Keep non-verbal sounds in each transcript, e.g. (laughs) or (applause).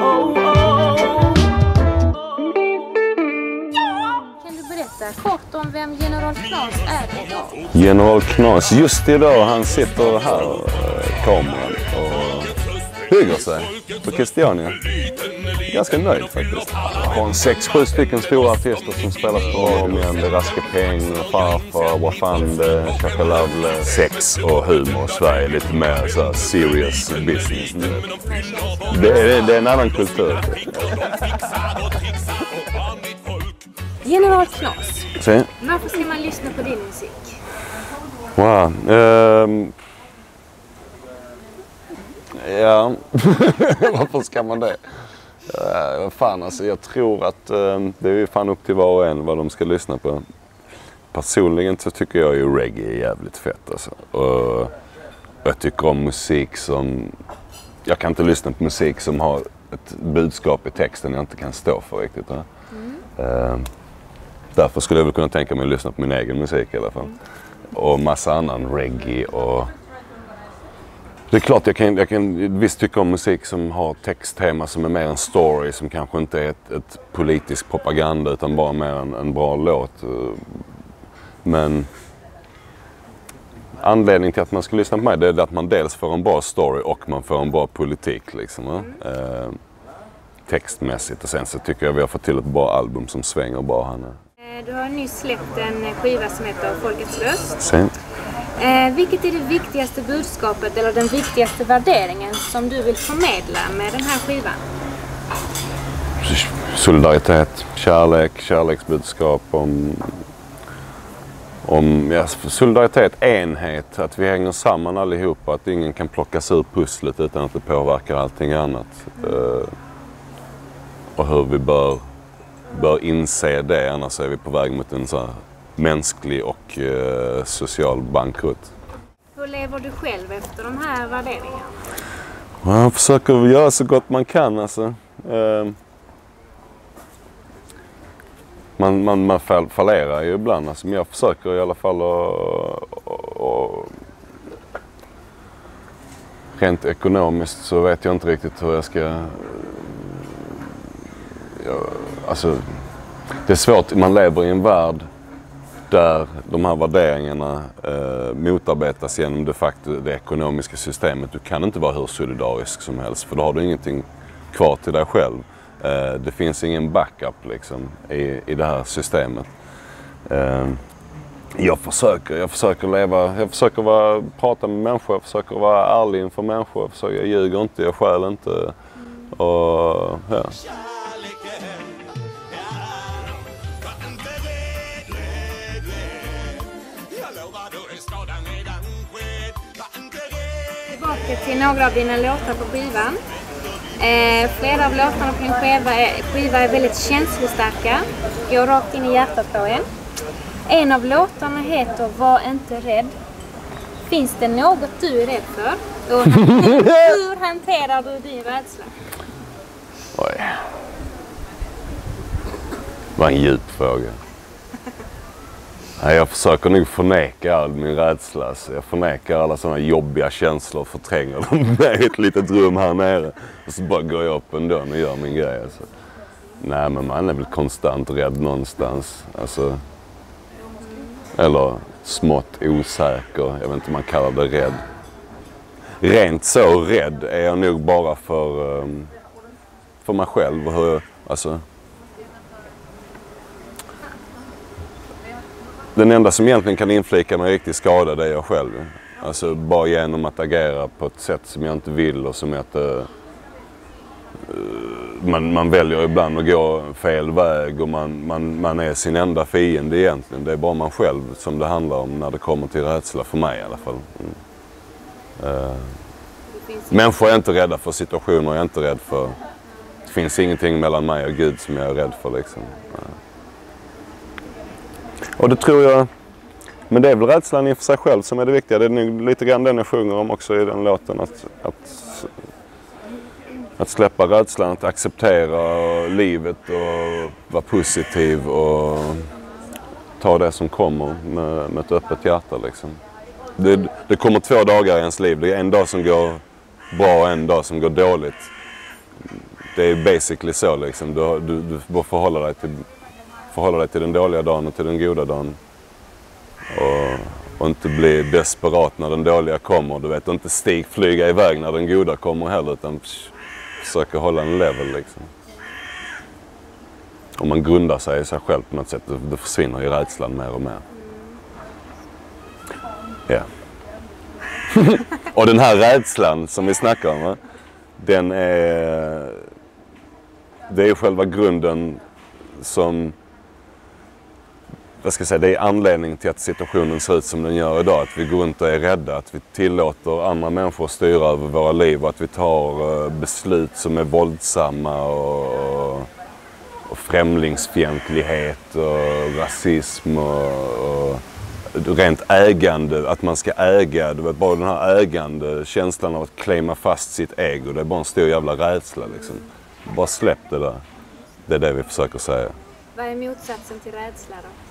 Kan du berätta kort om vem General Knas är idag? General Knas, just idag han sitter här, eh, kameran, och hygger sig på Christiania. Ganska nöjd faktiskt. Har en sex, sju stycken stora artister som spelar på. Det är Raske Peng, Farfar, Wafande, Chaka Lavle, sex och humor. Sverige är lite mer så här serious business nu. Det är, det är en annan kultur. General Knas. Se. Varför ska man lyssna på din musik? Wow. ehm. ja, (laughs) varför ska man det? Uh, fan alltså, jag tror att ehm, det är ju fan upp till var och en vad de ska lyssna på. Personligen så tycker jag ju reggae är jävligt fett alltså. Och jag tycker om musik som... Jag kan inte lyssna på musik som har ett budskap i texten jag inte kan stå för riktigt. va? Ehm, därför skulle jag väl kunna tänka mig att lyssna på min egen musik i alla fall. Och massa annan reggae och... Det är klart jag kan, jag kan visst tycka om musik som har texttema som är mer en story som kanske inte är ett, ett politisk propaganda utan bara mer en, en bra låt. Men anledningen till att man ska lyssna på mig det är att man dels får en bra story och man får en bra politik. Liksom, va? eh, textmässigt och sen så tycker jag vi har fått till ett bra album som svänger bra här nu. Eh, Du har nyss släppt en skiva som heter Folkets röst. Sen, Eh, vilket är det viktigaste budskapet eller den viktigaste värderingen som du vill förmedla med den här skivan? solidaritet, kärlek, kärleksbudskap om, om ja, solidaritet, enhet, att vi hänger samman allihopa, att ingen kan plockas ur pusslet utan att det påverkar allting annat. Eh, och hur vi bör, bör inse det, annars är vi på väg mot en så här mänsklig och eh, social bankrutt. Hur lever du själv efter de här värderingarna? Man försöker göra så gott man kan alltså. Eh, man, man, man fall- fallerar ju ibland. Alltså, men jag försöker i alla fall att- Rent ekonomiskt så vet jag inte riktigt hur jag ska... Jag, alltså, det är svårt. Man lever i en värld där de här värderingarna eh, motarbetas genom de facto det ekonomiska systemet. Du kan inte vara hur solidarisk som helst för då har du ingenting kvar till dig själv. Eh, det finns ingen backup liksom i, i det här systemet. Eh, jag försöker, jag försöker leva, jag försöker vara, prata med människor, jag försöker vara ärlig inför människor. Jag, försöker, jag ljuger inte, jag stjäl inte. Och, ja. Tillbaka till några av dina låtar på skivan. Eh, flera av låtarna på din skiva är, skiva är väldigt känslostarka. Går rakt in i hjärtat på en. En av låtarna heter Var inte rädd. Finns det något du är rädd för? Och hur (laughs) hanterar du din rädsla? Oj. Det var en djup fråga. Nej, jag försöker nog förneka all min rädsla. Alltså. Jag förnekar alla sådana jobbiga känslor och förtränger dem (laughs) med i ett litet rum här nere. Och så bara går jag upp ändå och gör min grej. Alltså. Nej, men man är väl konstant rädd någonstans. Alltså, eller smått osäker. Jag vet inte om man kallar det rädd. Rent så rädd är jag nog bara för, ehm, för mig själv. Och hur, jag- alltså, den enda som egentligen kan inflika mig riktigt skada det är jag själv. Alltså bara genom att agera på ett sätt som jag inte vill och som jag inte... Eh, man, man väljer ibland att gå fel väg och man, man, man är sin enda fiende egentligen. Det är bara man själv som det handlar om när det kommer till rädsla, för mig i alla fall. Mm. Uh. Människor är inte rädda för situationer jag är inte rädd för. Det finns ingenting mellan mig och Gud som jag är rädd för liksom. Uh. Och det tror jag, men det är väl rädslan inför sig själv som är det viktiga. Det är nog lite grann den jag sjunger om också i den låten. Att, att, att släppa rädslan, att acceptera livet och vara positiv och ta det som kommer med, med ett öppet hjärta liksom. Det, det kommer två dagar i ens liv. Det är en dag som går bra och en dag som går dåligt. Det är basically så liksom. Du, du, du får förhålla dig, till, förhålla dig till den dåliga dagen och till den goda dagen. Och, och inte bli desperat när den dåliga kommer. Du vet, och inte stig, flyga iväg när den goda kommer heller. Utan psh, försöka hålla en level liksom. Om man grundar sig i sig själv på något sätt, då, försvinner ju rädslan mer och mer. Ja. (laughs) och den här rädslan som vi snackar om, va? den är... Det är själva grunden som... Vad ska jag säga? Det är anledningen till att situationen ser ut som den gör idag. Att vi går runt och är rädda. Att vi tillåter andra människor att styra över våra liv. Och att vi tar eh, beslut som är våldsamma och, och främlingsfientlighet och rasism och, och rent ägande, att man ska äga. Du vet, bara den här ägande känslan av att claima fast sitt ego. Det är bara en stor jävla rädsla liksom. Bara släpp det där. Det är det vi försöker säga. Vad är motsatsen till rädsla då?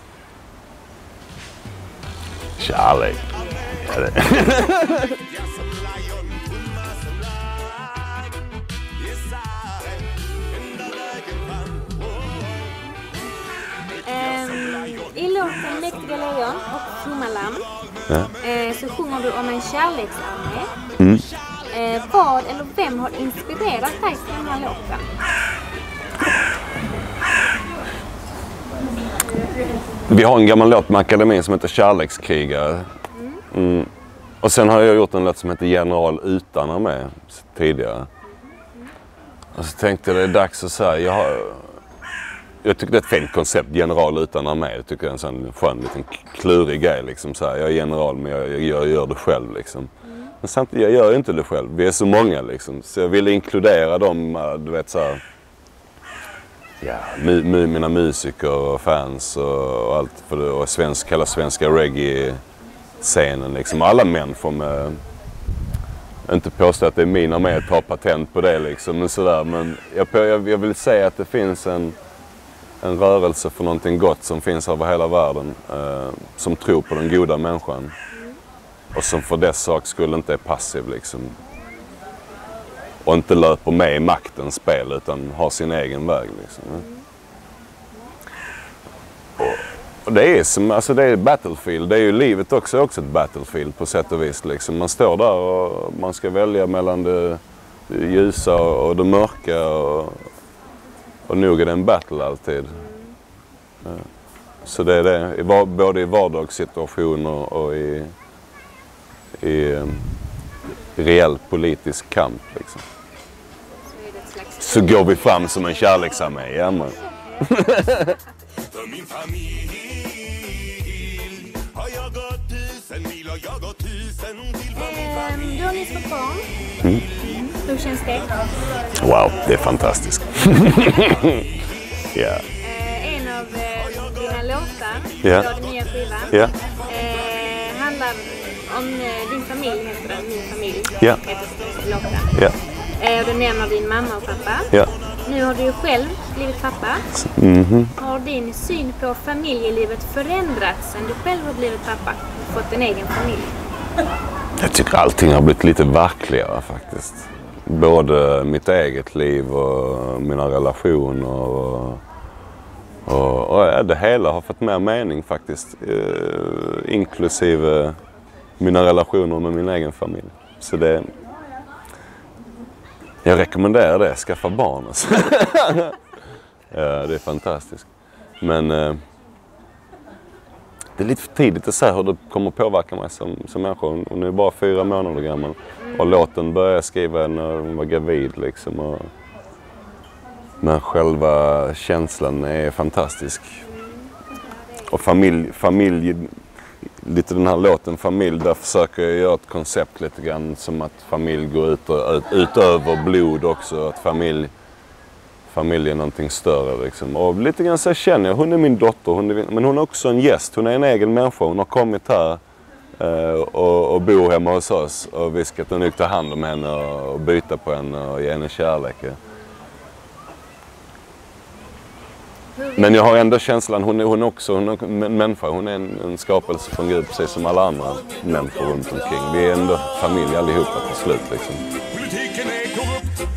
Kärlek. Ehm, I låten Mäktiga lejon och Fromma lamm Ja. eh, så sjunger du om en kärleksarmé. Mm. Eh, vad eller vem har inspirerat dig till den här låten? Vi har en gammal låt med akademin som heter Kärlekskrigare. Mm. Och sen har jag gjort en låt som heter General utan armé tidigare. Och så tänkte jag det är dags att säga, jag har... Jag tycker det är ett fint koncept, general utan armé. Jag tycker det är en sån skön liten klurig grej liksom så här. Jag är general men jag, jag, jag gör det själv liksom. Men samtidigt, jag gör ju inte det själv. Vi är så många liksom. Så jag ville inkludera dem, eh, du vet så här. Ja, my, my, mina musiker och fans och, och allt. För det, och svensk, hela svenska reggae-scenen liksom. Alla människor med... Inte påstå att det är min armé att ta patent på det liksom. Men sådär. Men jag, jag, jag vill säga att det finns en, en rörelse för någonting gott som finns över hela världen. Eh, som tror på den goda människan. Och som för dess sak skulle inte är passiv liksom. Och inte löper med i maktens spel utan har sin egen väg liksom. Och, och det är som, alltså det är Battlefield. Det är ju livet också, också ett Battlefield på sätt och vis liksom. Man står där och man ska välja mellan det, ljusa och det mörka och, och nog är det en battle alltid. Ja. Så det är det, både i vardagssituationer och i, i um, reell politisk kamp. Liksom. Så är det ett slags... Så går vi fram som en kärleksarmé. Ja, men. För min familj har jag gått tusen mil och jag gått tusen till för min Ehm, du har nyss fått barn. Mm. Hur känns det? Wow, det är fantastiskt. (laughs) Eh, en av eh, dina låtar, på den nya skivan, eh, handlar om eh, din familj, heter den. Min familj, Ja. heter låten. Ja. Eh, du nämner din mamma och pappa. Ja. Nu har du ju själv blivit pappa. Mhm. Har din syn på familjelivet förändrats sen du själv har blivit pappa och fått en egen familj? Jag tycker allting har blivit lite verkligare faktiskt. Både mitt eget liv och mina relationer och, och, och ja, det hela har fått mer mening faktiskt. Eh, inklusive mina relationer med min egen familj. Så det... Jag rekommenderar det, skaffa barn alltså. (laughs) det är fantastiskt. Men eh, det är lite för tidigt att säga hur det kommer påverka mig som, som människa. Hon är bara fyra månader gammal. Och låten började jag skriva när hon var gravid liksom. Och, men själva känslan är fantastisk. Och familj, familj, lite den här låten Familj, där försöker jag göra ett koncept lite grann som att familj går ut, utöver blod också. Att familj, familj är någonting större liksom. Och lite grann så känner jag, hon är min dotter, hon är, men hon är också en gäst. Hon är en egen människa. Hon har kommit här eh, och, och bor hemma hos oss. Och vi ska nog ta hand om henne och, och byta på henne och ge henne kärlek. Men jag har ändå känslan, hon är, hon också hon är en människa. Hon är en, en skapelse från Gud precis som alla andra människor runt omkring. Vi är ändå familj allihopa till slut liksom. Politiken är korrupt,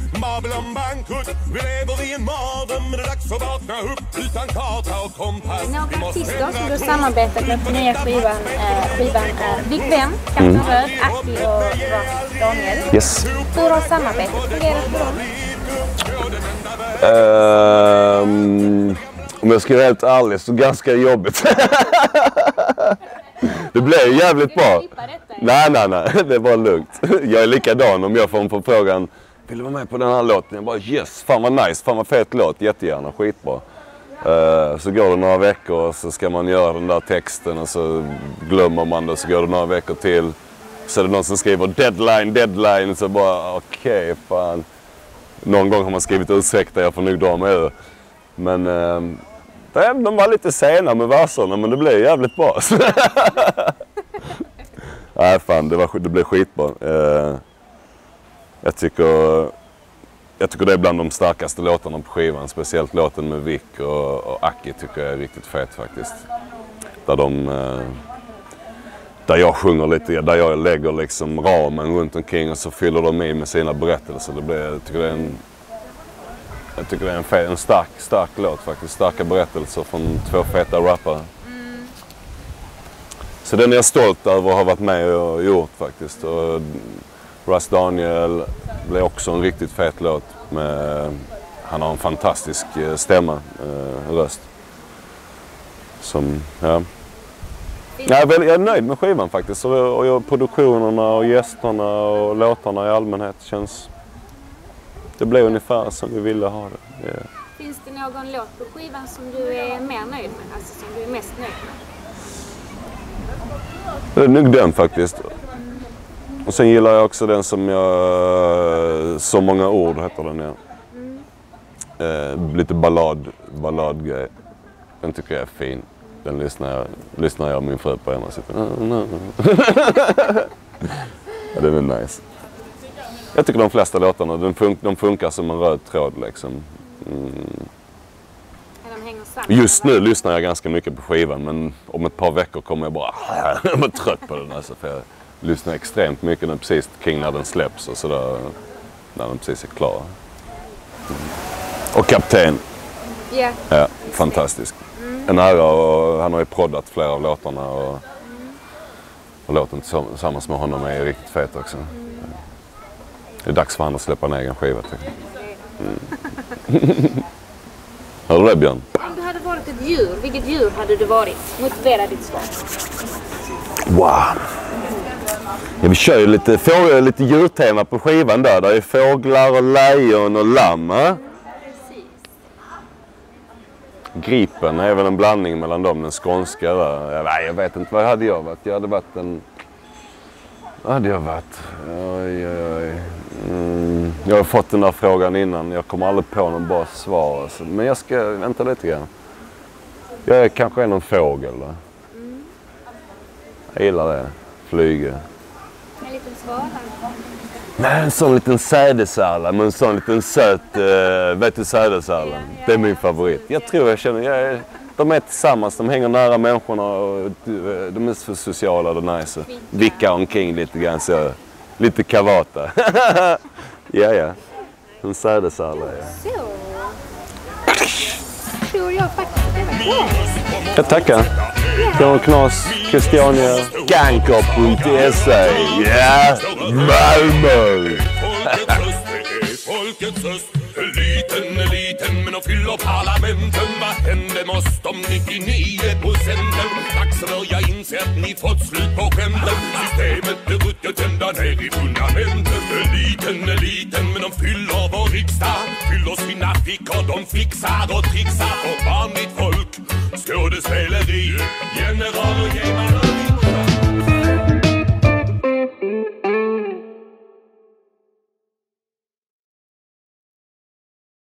bland bankrutt Vi lever i en mardröm det är dags att vakna upp Utan karta och kompass Några artister som du samarbetat med på nya skivan, eh, skivan är Big Ben, Kapten Röd, Aki och Ross Daniel. Yes. Hur har samarbetet fungerat för dem? Ehm, om jag ska vara helt ärlig så ganska jobbigt. (laughs) det blev jävligt bra. Nej, nej, nej. Det var lugnt. Jag är likadan om jag får en förfrågan. Vill du vara med på den här låten? Jag bara yes, fan vad nice, fan vad fet låt, jättegärna, skitbra. Eh, så går det några veckor och så ska man göra den där texten och så glömmer man det. Så går det några veckor till. Så är det någon som skriver deadline, deadline. Så bara okej, fan. Någon gång har man skrivit ursäkta, jag får nog dra mig ur. Men eh, de de var lite sena med verserna men det blev jävligt bra. (laughs) Nej fan, det, var, det blev skitbra. Eh, jag, tycker, jag tycker det är bland de starkaste låtarna på skivan. Speciellt låten med Vic och, och Aki tycker jag är riktigt fet faktiskt. Där de... Eh, där jag sjunger lite, där jag lägger liksom ramen runt omkring och så fyller de i med sina berättelser. Det blir, jag tycker det är en, jag tycker det är en, en stark, stark låt faktiskt. Starka berättelser från två feta rappare. Så den är jag stolt över att ha varit med och gjort faktiskt. Och Russ Daniel blev också en riktigt fet låt. Med, han har en fantastisk eh, stämma, eh, röst. Som, ja. Jag är, nöjd med skivan faktiskt. Och, och produktionerna och gästerna och låtarna i allmänhet känns... Det blev ungefär som vi ville ha det. Ja. Finns det någon låt på skivan som du är mer nöjd med? Alltså som du är mest nöjd med? Det är nog den faktiskt. Och sen gillar jag också den som jag... Så många ord heter den ja. Eh, lite ballad, balladgrej. Den tycker jag är fin. Den lyssnar jag, lyssnar jag och min fru på. Sitter. (laughs) ja, den är nice. Jag tycker de flesta låtarna de, fun- de funkar som en röd tråd liksom. Samman. Just nu lyssnar jag ganska mycket på skivan men om ett par veckor kommer jag bara... (laughs) jag är trött på den alltså. För jag lyssnar extremt mycket nu precis kring när den släpps och sådär. När den precis är klar. Mm. Och Kapten. Ja. Ja, fantastisk. En ära och han har ju proddat flera av låtarna och, och låten tillsammans med honom är riktigt fet också. Det är dags för honom att släppa en egen skiva jag. Mm. (laughs) Hör du det Björn? Om du hade varit ett djur, vilket djur hade du varit? Motivera ditt svar. Wow. Ja, vi kör ju lite, fågel, lite djurtema på skivan där. Det är fåglar och lejon och lamm. Gripen är väl en blandning mellan dem, den skånska där. Nej, jag vet inte, vad hade jag varit? Jag hade varit en... Vad hade jag varit? Oj, oj, oj. Mm, jag har fått den där frågan innan. Jag kommer aldrig på någon bra svar. Alltså. Men jag ska vänta lite grann. Jag är kanske är någon fågel. Va? Jag gillar det. Flyga. En liten svala. Nej, en sån liten sädesärla med en sån liten söt, uh, vet du sädesärlan? Det är min favorit. Jag tror jag känner, jag är, de är tillsammans, de hänger nära människorna och eh, de är så sociala och nice. Vickar omkring lite grann så, lite kavata. (laughs) ja, ja. En sädesärla, ja. Så. Tror jag faktiskt det var. Jag tackar. Björn Knas, Christiania, Gangkop.se. Ja, Malmö! Fyller parlamenten Vad hände med oss de 99 procenten? Dags att börja inse att ni fått slut på skämten. Systemet är ruttet ända ner i fundamenten Eliten är liten men de fyller vår riksdag. Fyller sina fickor, de fixar och trixar för vanligt folk. Skådespeleri, generaler ger man